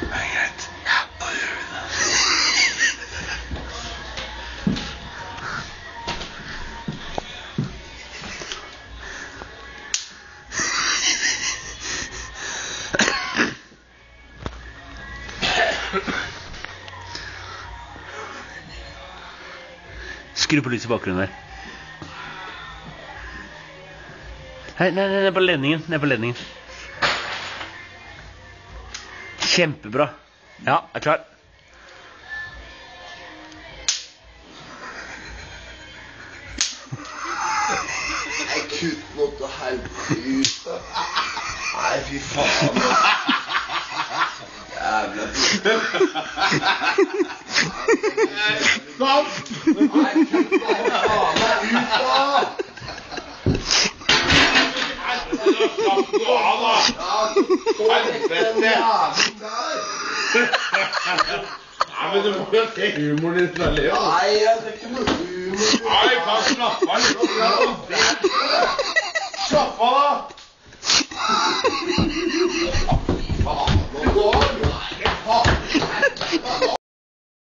Det greit. Ja, gjør vi det. Skru på lyset i bakgrunnen der. Hei, nei, nei, ned på ledningen. Ned på ledningen. Kjempebra. Ja, jeg er klar. Nei, kutt nå til helvete. Nei, fy faen. Jævla Stopp! Nei, kutt nå faen meg ut, da! Nei, men du må jo se humoren din snarlig. Nei, jeg ser ikke noe humor. Nei, kan slapp av litt. Slapp av, da!